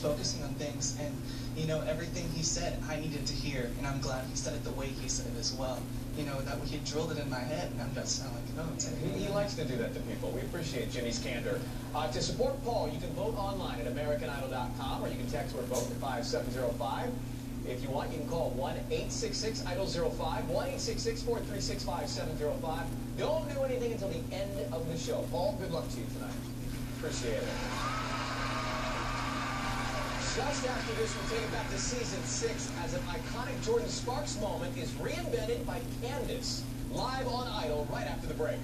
focusing on things. And, you know, everything he said, I needed to hear. And I'm glad he said it the way he said it as well. You know, that he drilled it in my head, and I'm just kind of like, oh, it's he, he likes to do that to people. We appreciate Jimmy's candor. Uh, to support Paul, you can vote online at AmericanIdol.com, or you can text or vote to 5705. If you want, you can call 1-866-IDOL-05, 1-866-436-5705. Don't do anything until the end of the show. Paul, good luck to you tonight. Appreciate it. Just after this, we'll take it back to season six as an iconic Jordin Sparks moment is reinvented by Candace. Live on Idol right after the break.